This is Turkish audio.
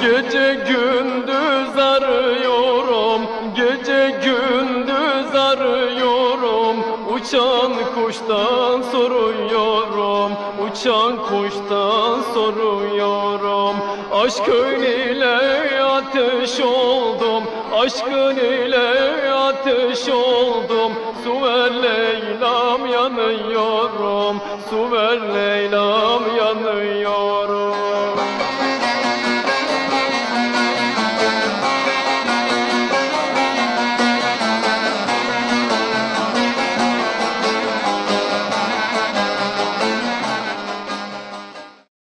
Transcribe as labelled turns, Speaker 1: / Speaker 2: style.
Speaker 1: Gece gündüz arıyorum Gece gündüz arıyorum. Uçan kuştan soruyorum Uçan kuştan soruyorum. Aşkın ile ateş oldum Aşkın ile ateş oldum. Su ver Leyla'm yanıyorum. Su ver Leyla'm yanıyorum.